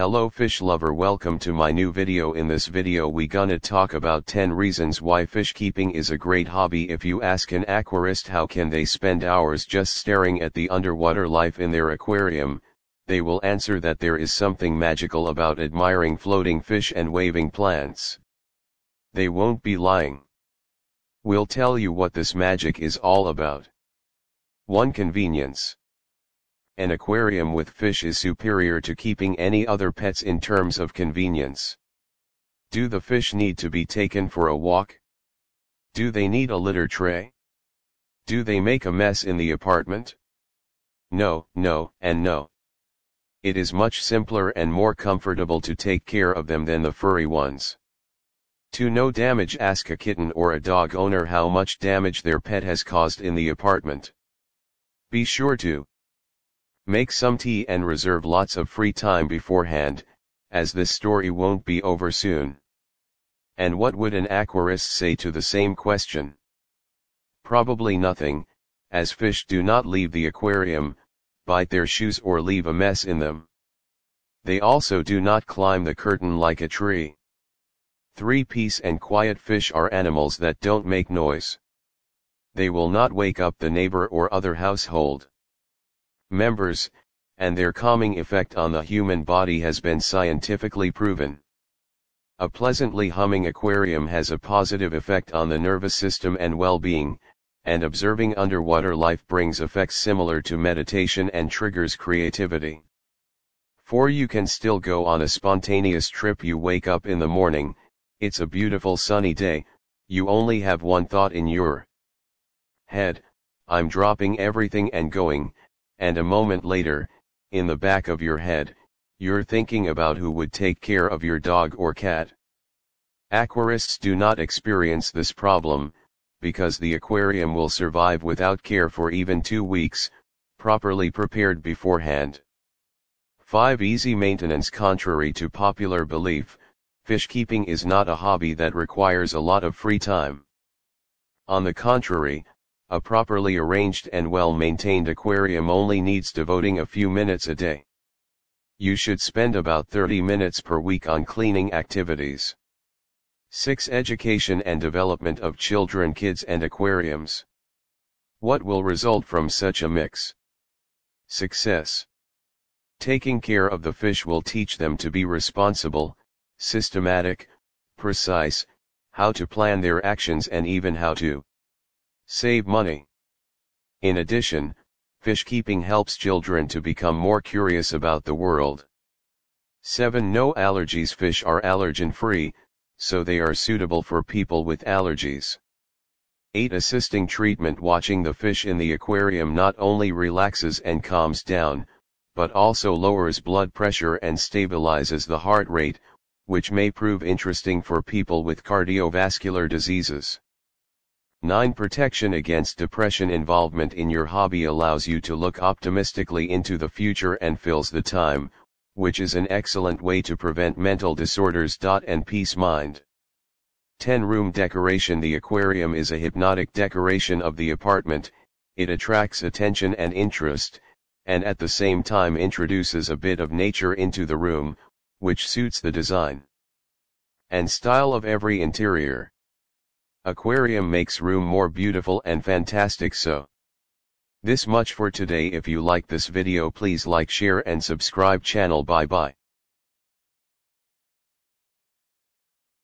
Hello fish lover welcome to my new video in this video we gonna talk about 10 reasons why fish keeping is a great hobby if you ask an aquarist how can they spend hours just staring at the underwater life in their aquarium, they will answer that there is something magical about admiring floating fish and waving plants. They won't be lying. We'll tell you what this magic is all about. 1. Convenience. An aquarium with fish is superior to keeping any other pets in terms of convenience. Do the fish need to be taken for a walk? Do they need a litter tray? Do they make a mess in the apartment? No, no, and no. It is much simpler and more comfortable to take care of them than the furry ones. To no damage ask a kitten or a dog owner how much damage their pet has caused in the apartment. Be sure to Make some tea and reserve lots of free time beforehand, as this story won't be over soon. And what would an aquarist say to the same question? Probably nothing, as fish do not leave the aquarium, bite their shoes or leave a mess in them. They also do not climb the curtain like a tree. Three peace and quiet fish are animals that don't make noise. They will not wake up the neighbor or other household members, and their calming effect on the human body has been scientifically proven. A pleasantly humming aquarium has a positive effect on the nervous system and well-being, and observing underwater life brings effects similar to meditation and triggers creativity. 4. You can still go on a spontaneous trip you wake up in the morning, it's a beautiful sunny day, you only have one thought in your head, I'm dropping everything and going, and a moment later, in the back of your head, you're thinking about who would take care of your dog or cat. Aquarists do not experience this problem, because the aquarium will survive without care for even two weeks, properly prepared beforehand. 5. Easy maintenance Contrary to popular belief, fish keeping is not a hobby that requires a lot of free time. On the contrary, a properly arranged and well-maintained aquarium only needs devoting a few minutes a day. You should spend about 30 minutes per week on cleaning activities. 6. Education and development of children kids and aquariums. What will result from such a mix? Success. Taking care of the fish will teach them to be responsible, systematic, precise, how to plan their actions and even how to Save money. In addition, fish keeping helps children to become more curious about the world. 7. No allergies Fish are allergen free, so they are suitable for people with allergies. 8. Assisting treatment Watching the fish in the aquarium not only relaxes and calms down, but also lowers blood pressure and stabilizes the heart rate, which may prove interesting for people with cardiovascular diseases. 9. Protection against depression Involvement in your hobby allows you to look optimistically into the future and fills the time, which is an excellent way to prevent mental disorders. And peace mind. 10. Room decoration The aquarium is a hypnotic decoration of the apartment, it attracts attention and interest, and at the same time introduces a bit of nature into the room, which suits the design and style of every interior. Aquarium makes room more beautiful and fantastic so. This much for today if you like this video please like share and subscribe channel bye bye.